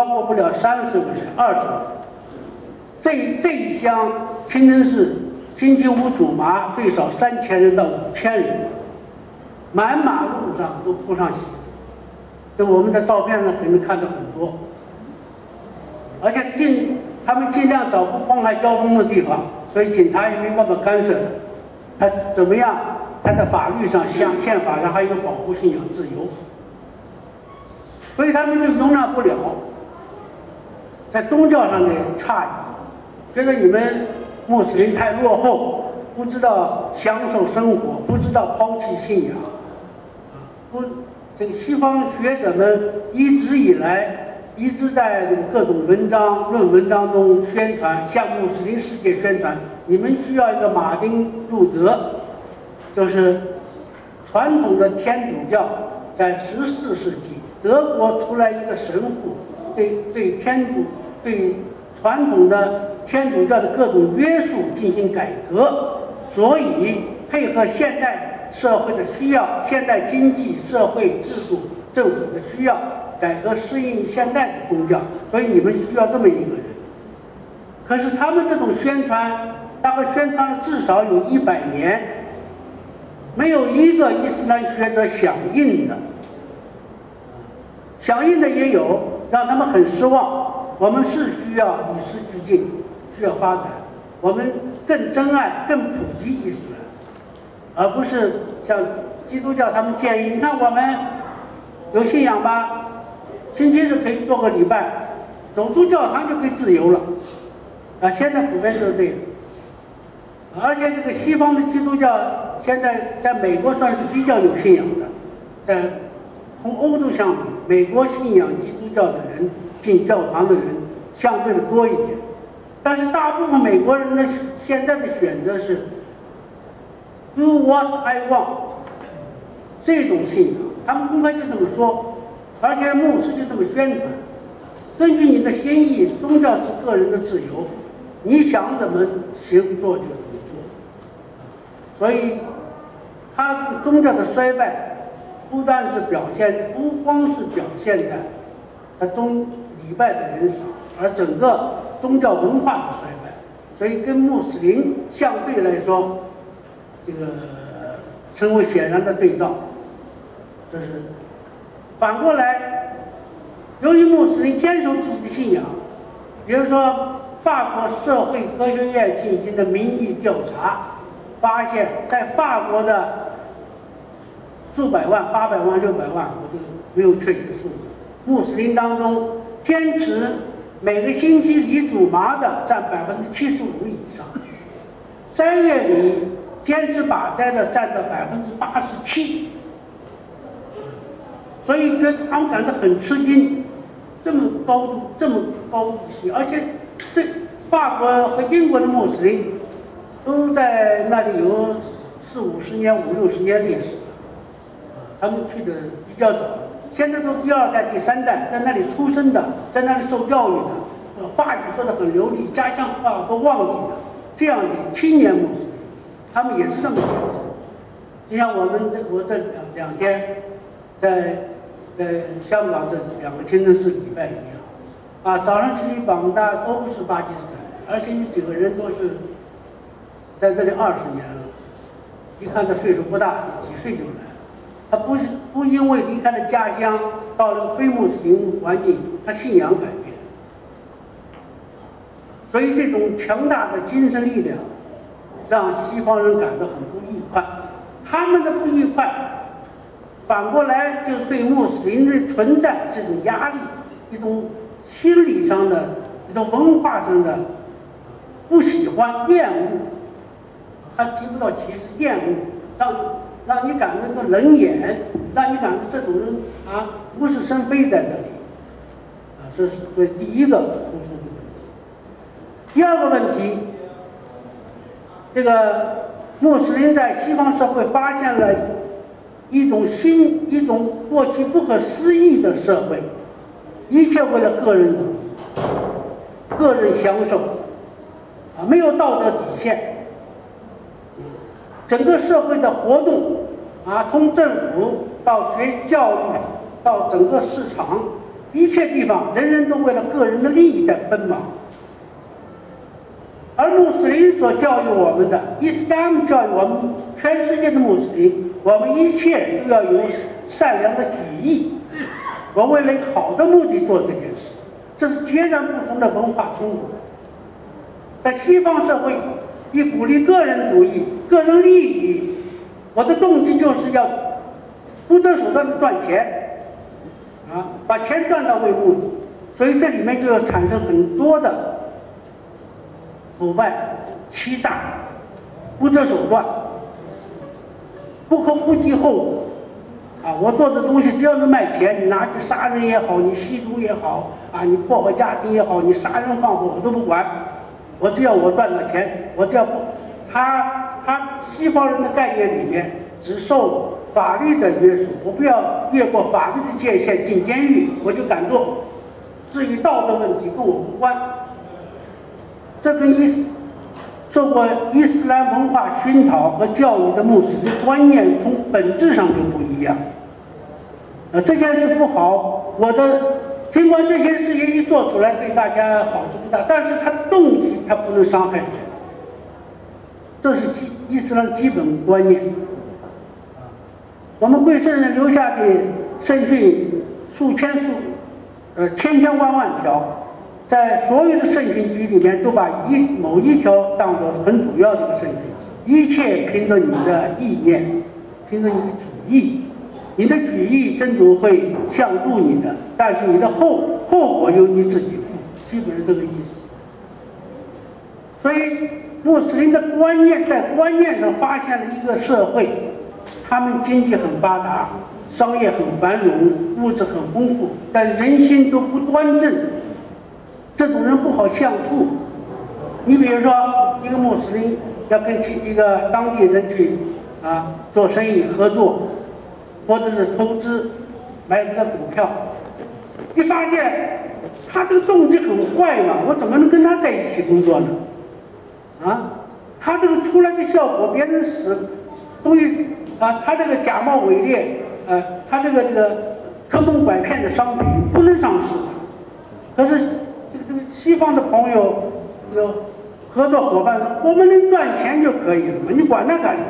超过不了三十个人、二十个人。这这一乡清真寺星期五主麻最少三千人到五千人，满马路上都铺上席。这我们的照片上可能看到很多，而且尽他们尽量找不妨碍交通的地方，所以警察也没办法干涉。他怎么样？他在法律上、像宪法上还有保护信仰自由，所以他们就容纳不了在宗教上的差异，觉得你们穆斯林太落后，不知道享受生活，不知道抛弃信仰，不。这个西方学者们一直以来一直在这个各种文章、论文当中宣传，向穆斯林世界宣传，你们需要一个马丁路德，就是传统的天主教在十四世纪德国出来一个神父，对对天主对传统的天主教的各种约束进行改革，所以配合现代。社会的需要，现代经济社会制度、政府的需要，改革适应现代的宗教，所以你们需要这么一个人。可是他们这种宣传，大概宣传了至少有一百年，没有一个伊斯兰学者响应的。响应的也有，让他们很失望。我们是需要与时俱进，需要发展，我们更珍爱、更普及伊斯兰。而不是像基督教他们建议，你看我们有信仰吧，星期日可以做个礼拜，走出教堂就可以自由了，啊，现在普遍就是这样。而且这个西方的基督教现在在美国算是比较有信仰的，在从欧洲相比，美国信仰基督教的人进教堂的人相对的多一点，但是大部分美国人的现在的选择是。Do what I want，这种信仰，他们公开就这么说，而且牧师就这么宣传。根据你的心意，宗教是个人的自由，你想怎么行做就怎么做。所以，他这个宗教的衰败，不但是表现，不光是表现在他宗礼拜的人少，而整个宗教文化的衰败。所以，跟穆斯林相对来说。这个成为显然的对照，这是反过来，由于穆斯林坚守自己的信仰，比如说法国社会科学院进行的民意调查，发现，在法国的数百万、八百万、六百万，我都没有确切数字，穆斯林当中坚持每个星期礼祖麻的占百分之七十五以上，三月里。坚持把斋的占到百分之八十七，所以觉得他们感到很吃惊，这么高度，这么高度的而且这法国和英国的穆斯林都在那里有四五十年、五六十年历史，他们去的比较早，现在都第二代、第三代在那里出生的，在那里受教育的，话语说的很流利，家乡话都忘记了，这样的青年穆斯林。他们也是这么选择，就像我们这我这两两天在在香港这两个清真寺礼拜一样，啊，早上起榜大都是巴基斯坦人，而且有几个人都是在这里二十年了，一看他岁数不大，几岁就来，他不是不因为离开了家乡到了非穆斯林环境，他信仰改变，所以这种强大的精神力量。让西方人感到很不愉快，他们的不愉快，反过来就是对穆斯林的存在是一种压力，一种心理上的、一种文化上的不喜欢、厌恶，还提不到歧视，厌恶，让让你感到一个冷眼，让你感觉这种人啊无事生非在这里，啊，这是所以第一个突出的问题。第二个问题。这个穆斯林在西方社会发现了一种新、一种过去不可思议的社会，一切为了个人主义、个人享受，啊，没有道德底线。整个社会的活动，啊，从政府到学教育，到整个市场，一切地方人人都为了个人的利益在奔忙。而穆斯林所教育我们的，伊斯兰教育我们全世界的穆斯林，我们一切都要有善良的举意，我为了好的目的做这件事，这是截然不同的文化冲突。在西方社会，以鼓励个人主义、个人利益，我的动机就是要不择手段的赚钱，啊，把钱赚到为目的，所以这里面就要产生很多的。腐败、欺诈、不择手段、不可不计后果啊！我做的东西只要能卖钱，你拿去杀人也好，你吸毒也好啊，你破坏家庭也好，你杀人放火我都不管。我只要我赚到钱，我只要他西方人的概念里面只受法律的约束，我不要越过法律的界限进监狱，我就敢做。至于道德问题跟我无关。这跟伊斯受过伊斯兰文化熏陶和教育的穆斯林观念从本质上就不一样。啊，这件事不好，我的尽管这些事情一做出来对大家好处不大，但是他的动机他不能伤害人，这是基伊斯兰基本观念。我们贵圣人留下的圣训数千数，呃，千千万万条。在所有的圣训集里面，都把一某一条当做很主要的一个圣训。一切凭着你的意念，凭着你的主意，你的举意真主会相助你的，但是你的后后果由你自己负，基本是这个意思。所以穆斯林的观念在观念上发现了一个社会，他们经济很发达，商业很繁荣，物质很丰富，但人心都不端正。这种人不好相处。你比如说，一个穆斯林要跟一个当地人去啊做生意合作，或者是投资买个股票，你发现他这个动机很坏嘛？我怎么能跟他在一起工作呢？啊，他这个出来的效果，别人死东西啊，他这个假冒伪劣，呃，他这个这个坑蒙拐骗的商品不能上市，可是这个这个。西方的朋友有合作伙伴，我们能赚钱就可以了嘛？你管那干什么？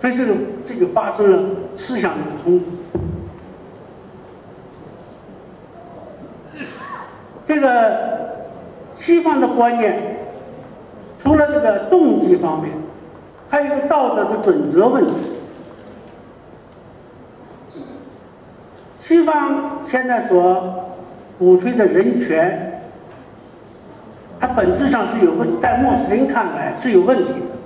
所以这个这就发生了思想的冲突。这个西方的观念，除了这个动机方面，还有一个道德的准则问题。西方现在所鼓吹的人权。它本质上是有问，在穆斯林看来是有问题的，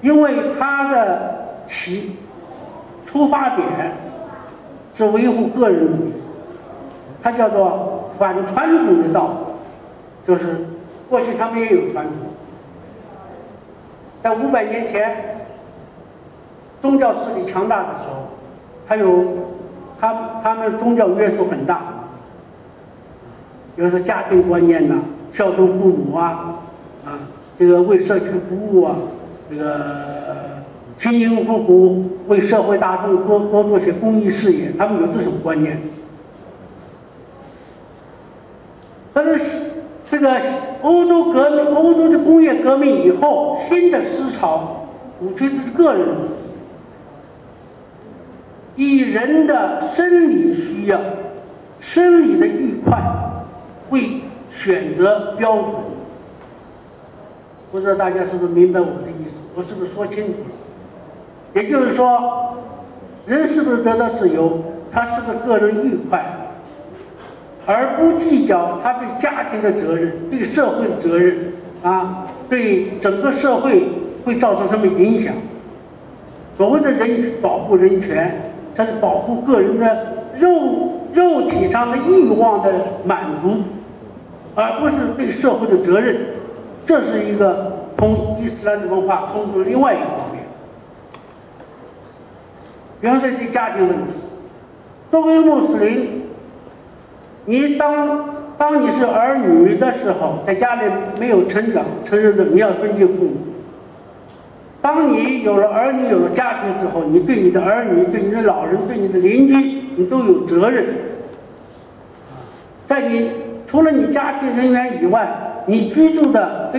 因为它的起出发点是维护个人主义，它叫做反传统的道德，就是过去他们也有传统，在五百年前宗教势力强大的时候，他有他他们宗教约束很大。比如说家庭观念呐，孝顺父母啊，啊，这个为社区服务啊，这个辛辛苦苦为社会大众多多做些公益事业，他们有这种观念。可是这个欧洲革命，欧洲的工业革命以后，新的思潮我觉得是个人，以人的生理需要、生理的愉快。为选择标准，不知道大家是不是明白我的意思？我是不是说清楚了？也就是说，人是不是得到自由？他是不是个人愉快，而不计较他对家庭的责任、对社会的责任啊，对整个社会会造成什么影响？所谓的人保护人权，它是保护个人的肉肉体上的欲望的满足。而不是对社会的责任，这是一个同伊斯兰的文化冲突的另外一个方面。比方说，对家庭问题，作为穆斯林，你当当你是儿女的时候，在家里没有成长，成人的你要尊敬父母。当你有了儿女，有了家庭之后，你对你的儿女、对你的老人、对你的邻居，你都有责任。在你除了你家庭人员以外，你居住的